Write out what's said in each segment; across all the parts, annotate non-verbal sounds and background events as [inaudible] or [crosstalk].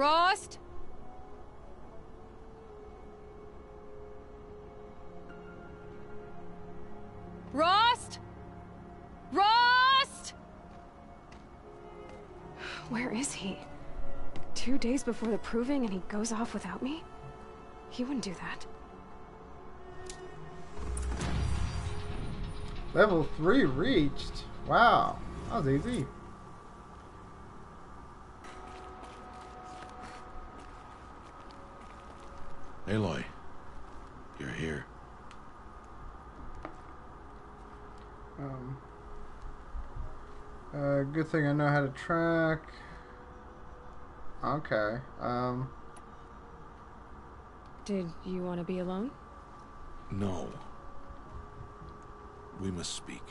Rost? Rost? Rost? Where is he? Two days before the proving and he goes off without me? He wouldn't do that. Level 3 reached. Wow. That was easy. Aloy, you're here. Um, uh, good thing I know how to track. Okay. Um, Did you want to be alone? No. We must speak.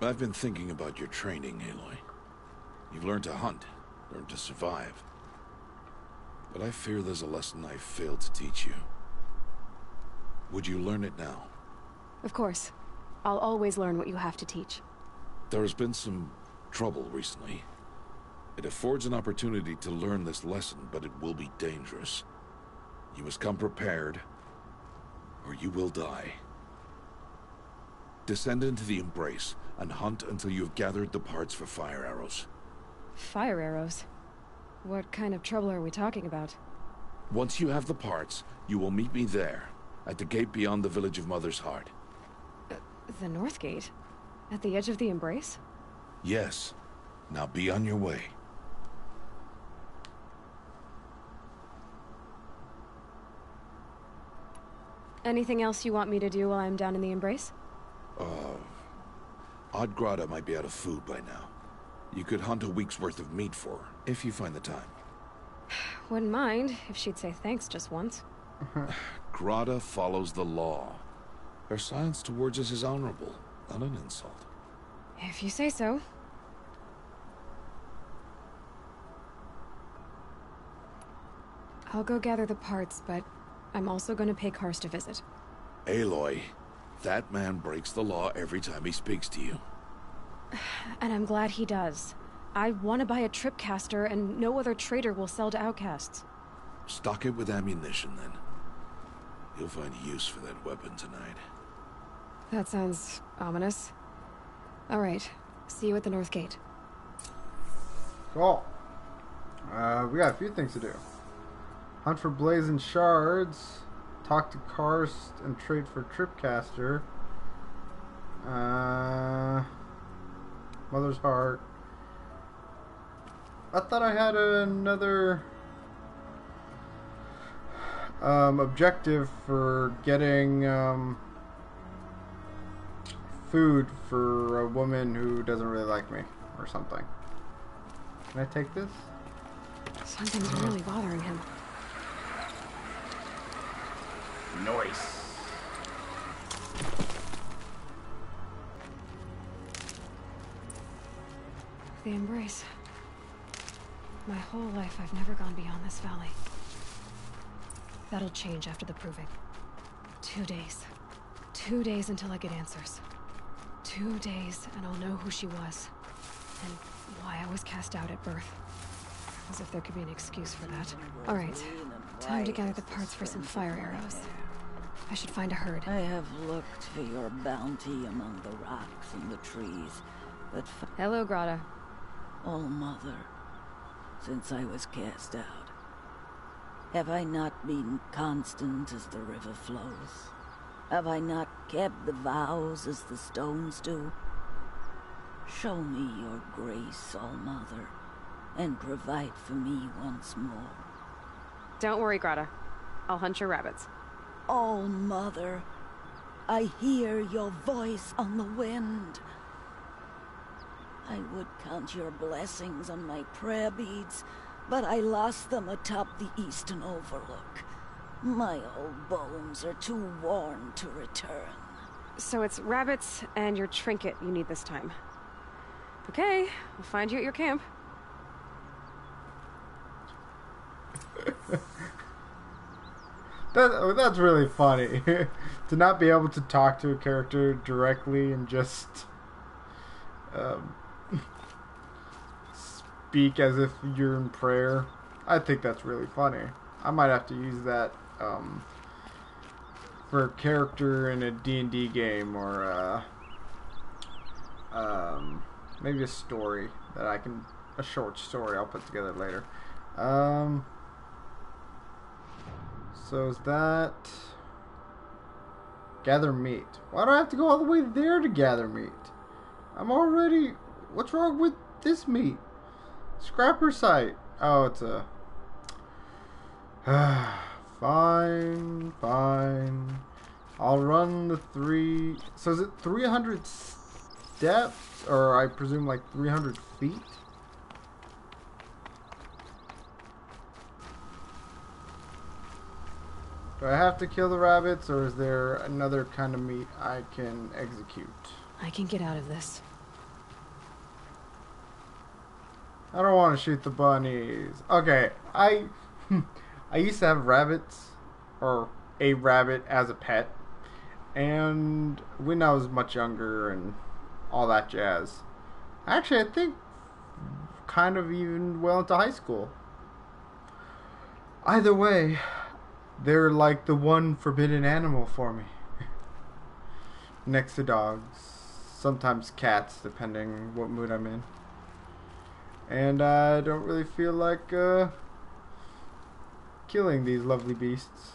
I've been thinking about your training, Aloy. You've learned to hunt, learned to survive. But I fear there's a lesson I failed to teach you. Would you learn it now? Of course. I'll always learn what you have to teach. There has been some trouble recently. It affords an opportunity to learn this lesson, but it will be dangerous. You must come prepared, or you will die. Descend into the Embrace, and hunt until you have gathered the parts for fire arrows. Fire arrows? What kind of trouble are we talking about? Once you have the parts, you will meet me there, at the gate beyond the village of Mother's Heart. The North Gate? At the edge of the Embrace? Yes. Now be on your way. Anything else you want me to do while I'm down in the Embrace? Uh... Odd Grata might be out of food by now. You could hunt a week's worth of meat for her, if you find the time. [sighs] Wouldn't mind if she'd say thanks just once. [sighs] Grata follows the law. Her silence towards us is honorable, not an insult. If you say so. I'll go gather the parts, but I'm also going to pay Karst a visit. Aloy, that man breaks the law every time he speaks to you. [sighs] And I'm glad he does. I want to buy a tripcaster, and no other trader will sell to outcasts. Stock it with ammunition, then. You'll find use for that weapon tonight. That sounds ominous. All right. See you at the North Gate. cool. Uh, we got a few things to do. Hunt for blazing shards. Talk to Karst and trade for Tripcaster. Uh, Mother's Heart. I thought I had another um, objective for getting um, food for a woman who doesn't really like me or something. Can I take this? Something's really bothering him. Noise. The Embrace. My whole life, I've never gone beyond this valley. That'll change after the proving. Two days. Two days until I get answers. Two days, and I'll know who she was. And why I was cast out at birth. As if there could be an excuse for that. Alright, time to gather the parts for some fire arrows. I should find a herd. I have looked for your bounty among the rocks and the trees, but Hello, Grata. oh mother, since I was cast out, have I not been constant as the river flows? Have I not kept the vows as the stones do? Show me your grace, All Mother, and provide for me once more. Don't worry, Grata. I'll hunt your rabbits. All Mother, I hear your voice on the wind. I would count your blessings on my prayer beads, but I lost them atop the eastern overlook. My old bones are too worn to return. So it's rabbits and your trinket you need this time. Okay, I'll find you at your camp. [laughs] That, oh, that's really funny. [laughs] to not be able to talk to a character directly and just um, speak as if you're in prayer. I think that's really funny. I might have to use that um, for a character in a D&D game or uh, um, maybe a story that I can a short story I'll put together later. Um, so is that gather meat? Why do I have to go all the way there to gather meat? I'm already. What's wrong with this meat? Scrapper site. Oh, it's a. [sighs] fine, fine. I'll run the three. So is it 300 steps, or I presume like 300 feet? Do I have to kill the rabbits, or is there another kind of meat I can execute? I can get out of this. I don't want to shoot the bunnies. Okay, I [laughs] I used to have rabbits or a rabbit as a pet, and when I was much younger and all that jazz. Actually, I think kind of even well into high school. Either way, they're like the one forbidden animal for me. [laughs] Next to dogs, sometimes cats, depending what mood I'm in. And I don't really feel like uh, killing these lovely beasts.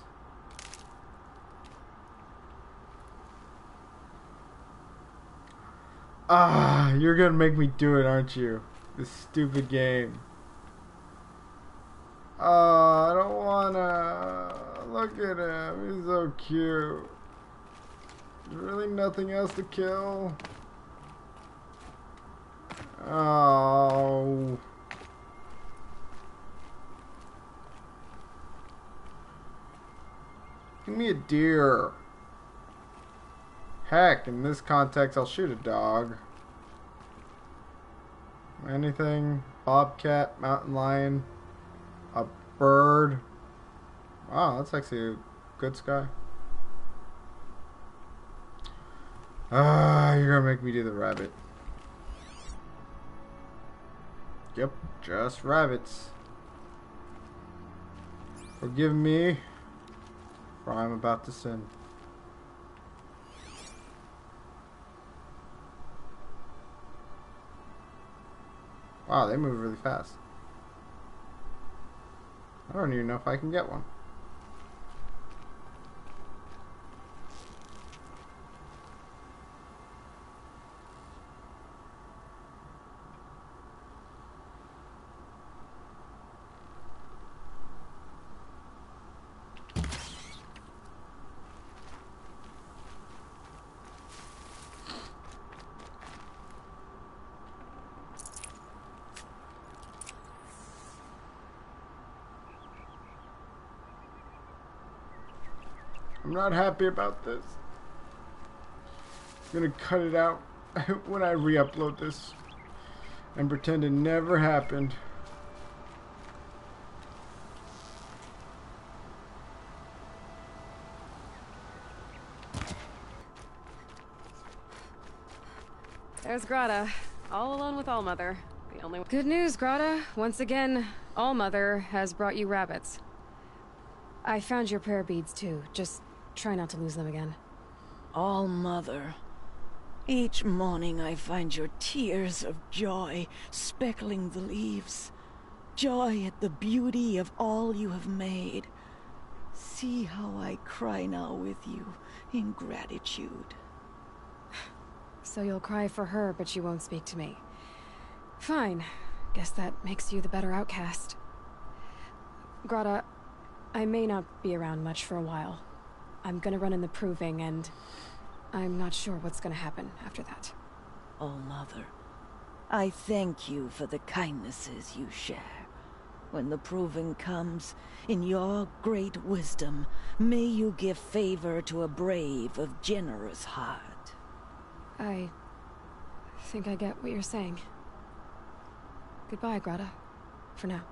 Ah, you're gonna make me do it, aren't you? This stupid game. Oh, I don't wanna. Look at him. He's so cute. There's really nothing else to kill. Oh. Give me a deer. Heck, in this context, I'll shoot a dog. Anything? Bobcat, mountain lion, a bird. Wow, that's actually a good sky. Ah, you're gonna make me do the rabbit. Yep, just rabbits. Forgive me, for I'm about to sin. Wow, they move really fast. I don't even know if I can get one. Not happy about this. I'm gonna cut it out [laughs] when I re-upload this and pretend it never happened. There's Grata, all alone with Allmother. The only Good news, Grata. Once again, Allmother has brought you rabbits. I found your prayer beads too. Just try not to lose them again. All Mother. Each morning I find your tears of joy speckling the leaves. Joy at the beauty of all you have made. See how I cry now with you in gratitude. [sighs] So you'll cry for her, but you won't speak to me. Fine. Guess that makes you the better outcast. Grata, I may not be around much for a while. I'm gonna run in the proving, and I'm not sure what's gonna happen after that. Oh, Mother, I thank you for the kindnesses you share. When the proving comes, in your great wisdom, may you give favor to a brave of generous heart. I think I get what you're saying. Goodbye, Grata. For now.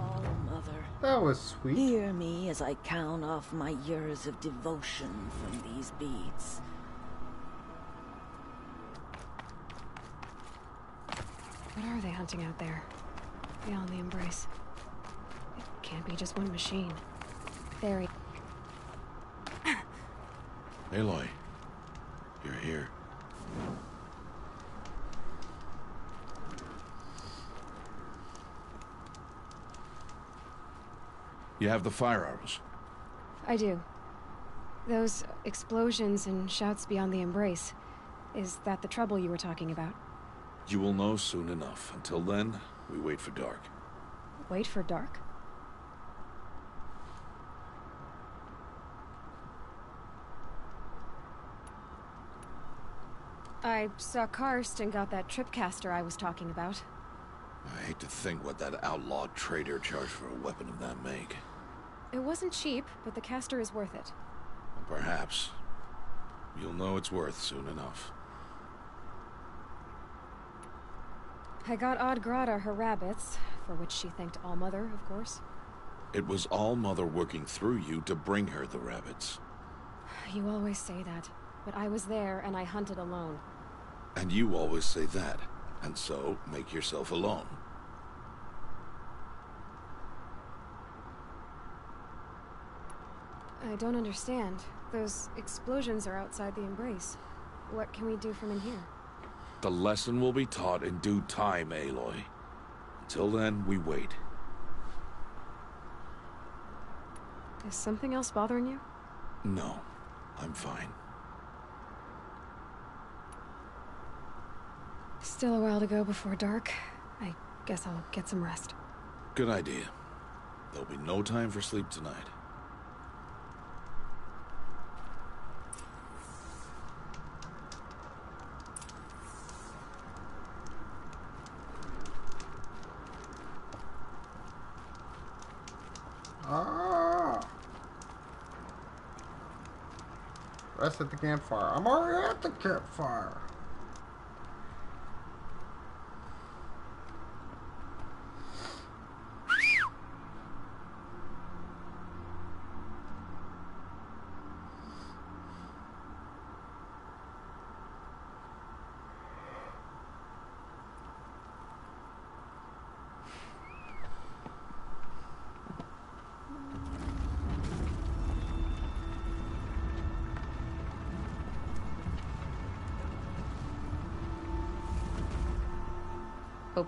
Oh, Mother, That was sweet. hear me as I count off my years of devotion from these beads. What are they hunting out there? Beyond the embrace. It can't be just one machine. There he... Aloy, you're here. You have the fire arrows. I do. Those explosions and shouts beyond the embrace. Is that the trouble you were talking about? You will know soon enough. Until then, we wait for dark. Wait for dark? I saw Karst and got that tripcaster I was talking about. I hate to think what that outlawed trader charged for a weapon of that make. It wasn't cheap, but the caster is worth it. Perhaps. You'll know it's worth soon enough. I got Odd Grata her rabbits, for which she thanked All-Mother, of course. It was all Mother working through you to bring her the rabbits. You always say that, but I was there and I hunted alone. And you always say that, and so make yourself alone. I don't understand. Those explosions are outside the embrace. What can we do from in here? The lesson will be taught in due time, Aloy. Until then, we wait. Is something else bothering you? No, I'm fine. Still a while to go before dark. I guess I'll get some rest. Good idea. There'll be no time for sleep tonight. Ah. Rest at the campfire. I'm already at the campfire.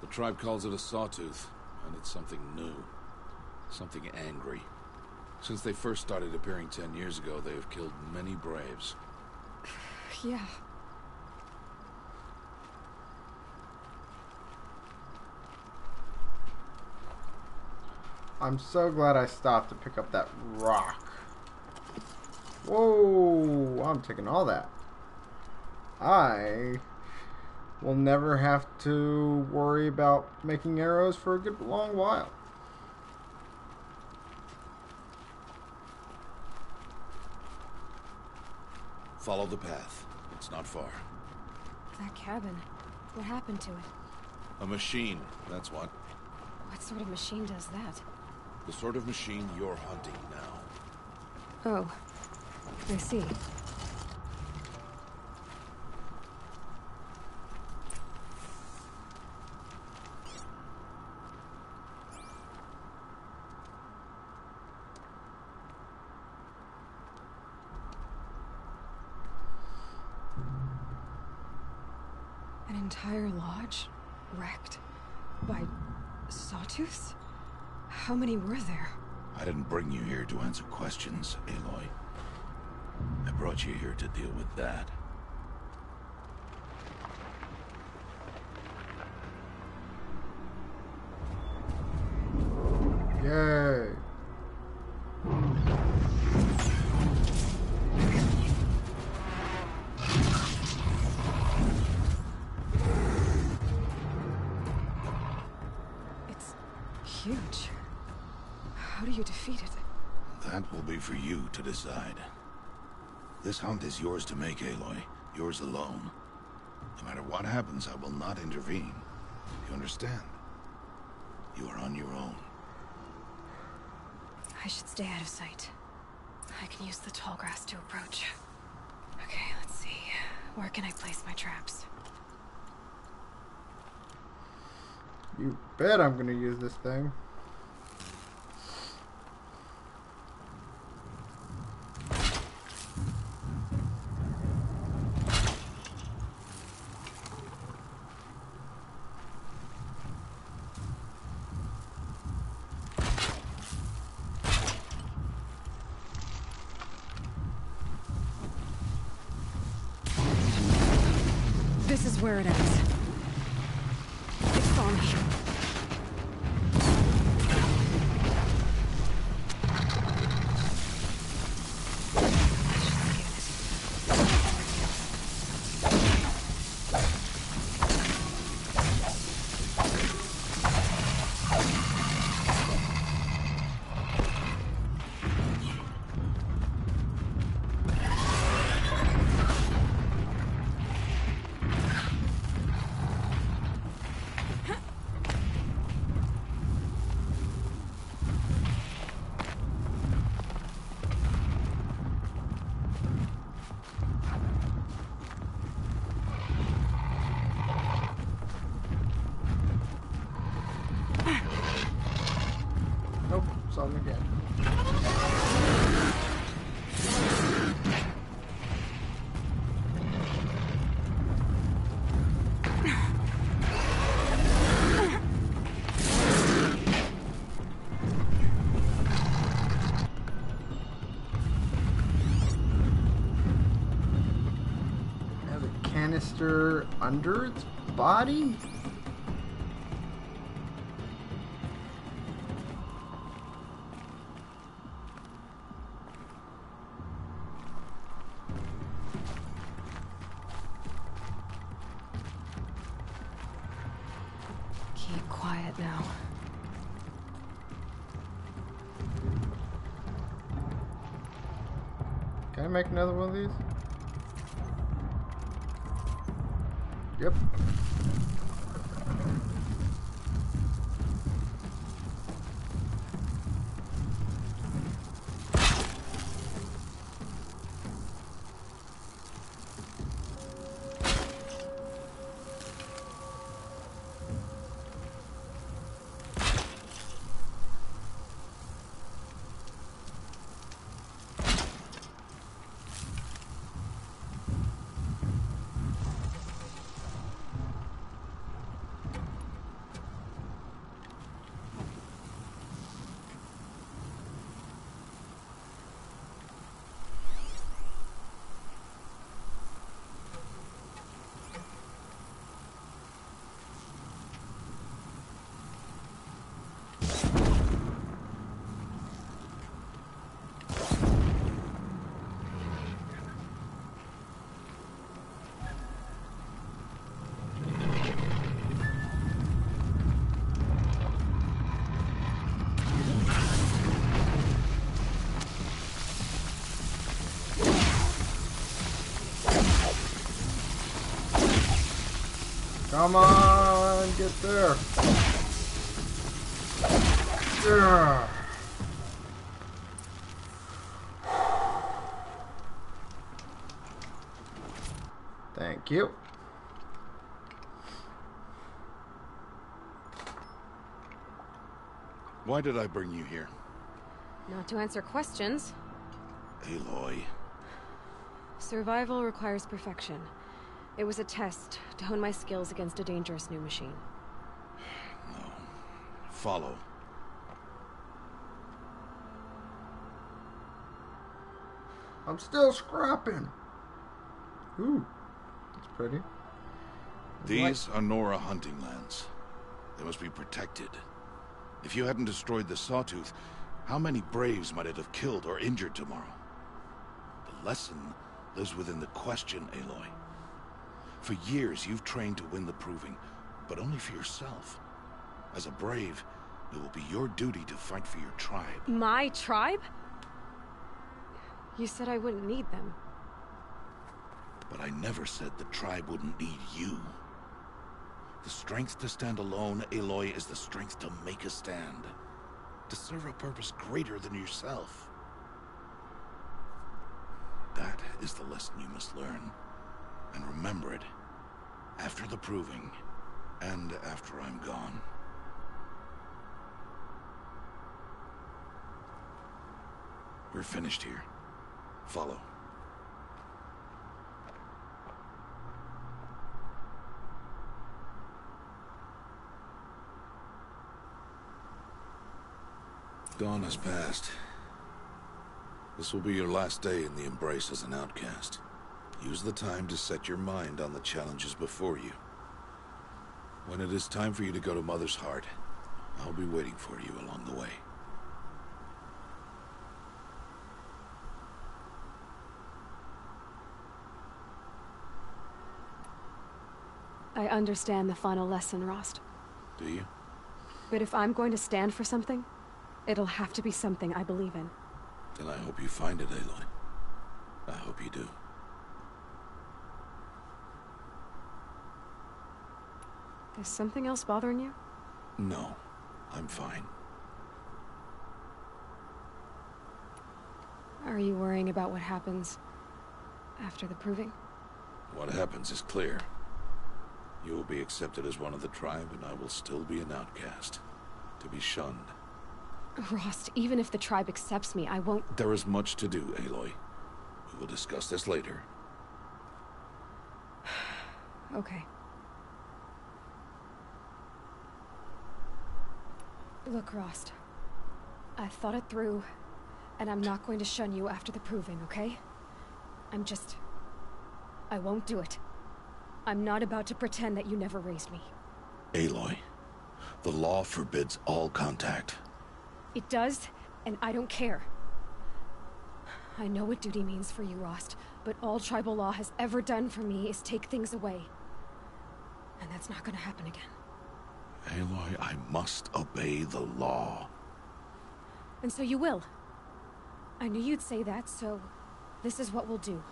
The tribe calls it a sawtooth, and it's something new. Something angry. Since they first started appearing ten years ago, they have killed many braves. [sighs] Yeah. I'm so glad I stopped to pick up that rock. Whoa, I'm taking all that. I will never have to worry about making arrows for a good long while. Follow the path. It's not far. That cabin. What happened to it? A machine, that's what. What sort of machine does that? The sort of machine you're hunting now. Oh. I see. An entire lodge wrecked by sawtooths? How many were there? I didn't bring to answer questions, Aloy. I brought you here to deal with that. Yay. You to decide. This hunt is yours to make, Aloy. Yours alone. No matter what happens, I will not intervene. You understand? You are on your own. I should stay out of sight. I can use the tall grass to approach. Okay, let's see. Where can I place my traps? You bet I'm gonna use this thing. This is where it ends. Canister under its body? Keep quiet now. Can I make another one of these? Yep. Come on, get there. Yeah. Thank you. Why did I bring you here? Not to answer questions. Aloy. Survival requires perfection. It was a test to hone my skills against a dangerous new machine. No. Follow. I'm still scrapping. Ooh, that's pretty. These are Nora hunting lands. They must be protected. If you hadn't destroyed the Sawtooth, how many Braves might it have killed or injured tomorrow? The lesson lives within the question, Aloy. For years, you've trained to win the Proving, but only for yourself. As a Brave, It will be your duty to fight for your tribe. My tribe? You said I wouldn't need them. But I never said the tribe wouldn't need you. The strength to stand alone, Aloy, is the strength to make a stand. To serve a purpose greater than yourself. That is the lesson you must learn. And remember it. After the proving, and after I'm gone. We're finished here. Follow. Dawn has passed. This will be your last day in the Embrace as an outcast. Use the time to set your mind on the challenges before you. When it is time for you to go to Mother's Heart, I'll be waiting for you along the way. I understand the final lesson, Rost. Do you? But if I'm going to stand for something, it'll have to be something I believe in. Then I hope you find it, Aloy. I hope you do. Is something else bothering you? No, I'm fine. Are you worrying about what happens after the proving? What happens is clear. You will be accepted as one of the tribe, and I will still be an outcast. To be shunned. Rost, even if the tribe accepts me, I won't... There is much to do, Aloy. We will discuss this later. [sighs] Okay. Look, Rost. I thought it through, and I'm not going to shun you after the proving, okay? I'm just... I won't do it. I'm not about to pretend that you never raised me. Aloy, the law forbids all contact. It does, and I don't care. I know what duty means for you, Rost, but all tribal law has ever done for me is take things away. And that's not gonna happen again. Aloy, I must obey the law. And so you will. I knew you'd say that, so this is what we'll do.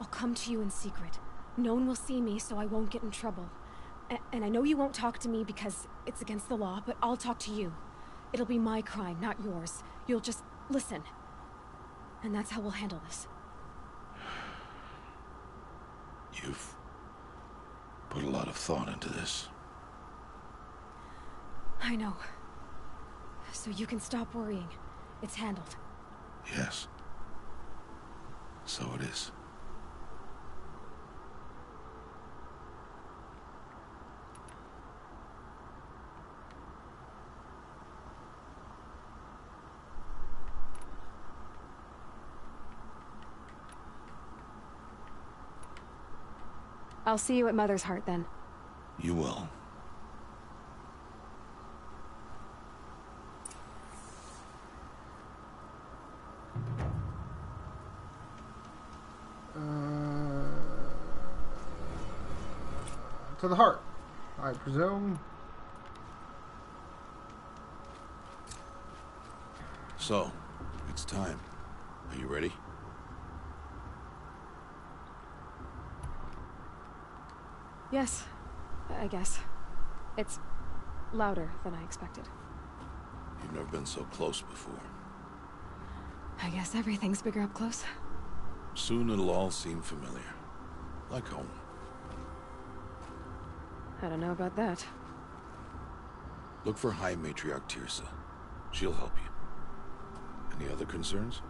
I'll come to you in secret. No one will see me, so I won't get in trouble. A and I know you won't talk to me because it's against the law, but I'll talk to you. It'll be my crime, not yours. You'll just listen. And that's how we'll handle this. You've put a lot of thought into this. I know. So you can stop worrying. It's handled. Yes. So it is. I'll see you at Mother's Heart then. You will. To the heart, I presume. So, it's time. Are you ready? Yes, I guess. It's louder than I expected. You've never been so close before. I guess everything's bigger up close. Soon it'll all seem familiar. Like home. I don't know about that. Look for High Matriarch Teersa. She'll help you. Any other concerns?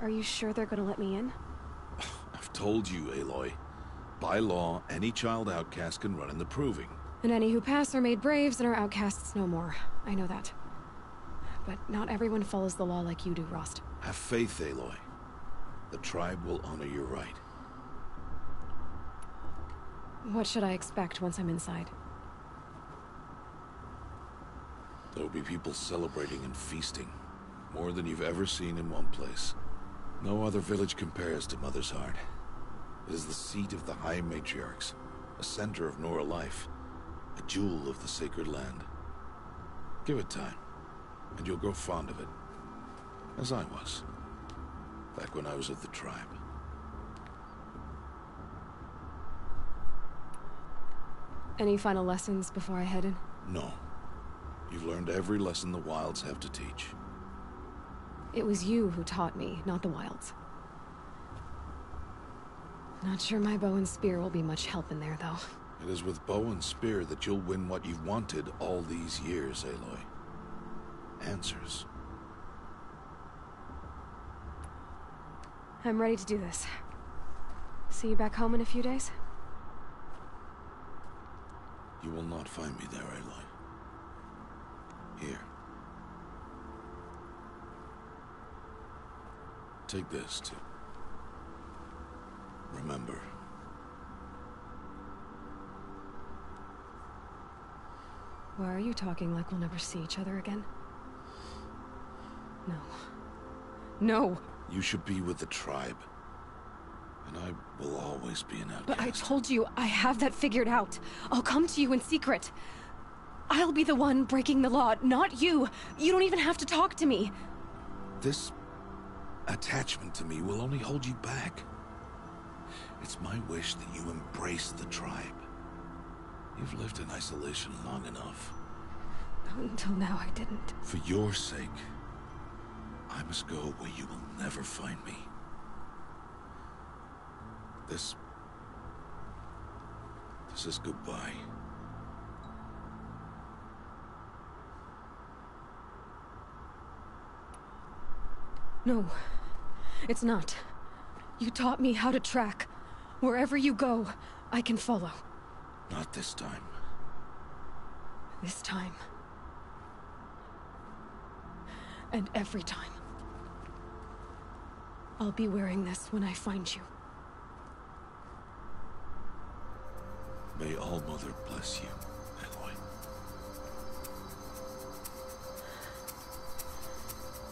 Are you sure they're gonna let me in? [laughs] I've told you, Aloy. By law, any child outcast can run in the proving. And any who pass are made braves and are outcasts no more. I know that. But not everyone follows the law like you do, Rost. Have faith, Aloy. The tribe will honor your right. What should I expect once I'm inside? There will be people celebrating and feasting. More than you've ever seen in one place. No other village compares to Mother's Heart. It is the seat of the High Matriarchs, a center of Nora life, a jewel of the sacred land. Give it time, and you'll grow fond of it. As I was, back when I was of the tribe. Any final lessons before I head in? No. You've learned every lesson the Wilds have to teach. It was you who taught me, not the wilds. Not sure my bow and spear will be much help in there, though. It is with bow and spear that you'll win what you've wanted all these years, Aloy. Answers. I'm ready to do this. See you back home in a few days? You will not find me there, Aloy. Here. Take this, too. Remember. Why are you talking like we'll never see each other again? No. No! You should be with the tribe. And I will always be an outcast. But I told you, I have that figured out. I'll come to you in secret. I'll be the one breaking the law, not you. You don't even have to talk to me. This attachment to me will only hold you back. It's my wish that you embrace the tribe. You've lived in isolation long enough. Until now, I didn't. For your sake, I must go where you will never find me. This... This is goodbye. No, it's not. You taught me how to track. Wherever you go, I can follow. Not this time. This time. And every time. I'll be wearing this when I find you. May All Mother bless you, Aloy.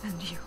And you.